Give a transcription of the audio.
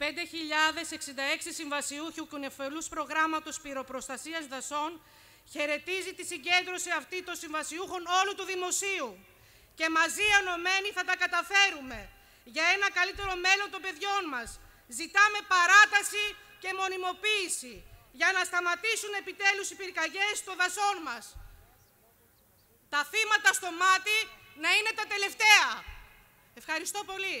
5.066 συμβασιούχοι κουνεφελούς προγράμματος πυροπροστασίας δασών χαιρετίζει τη συγκέντρωση αυτή των συμβασιούχων όλου του δημοσίου και μαζί ενωμένοι θα τα καταφέρουμε για ένα καλύτερο μέλλον των παιδιών μας. Ζητάμε παράταση και μονιμοποίηση για να σταματήσουν επιτέλους οι πυρκαγιές των δασών μας. Τα θύματα στο μάτι να είναι τα τελευταία. Ευχαριστώ πολύ.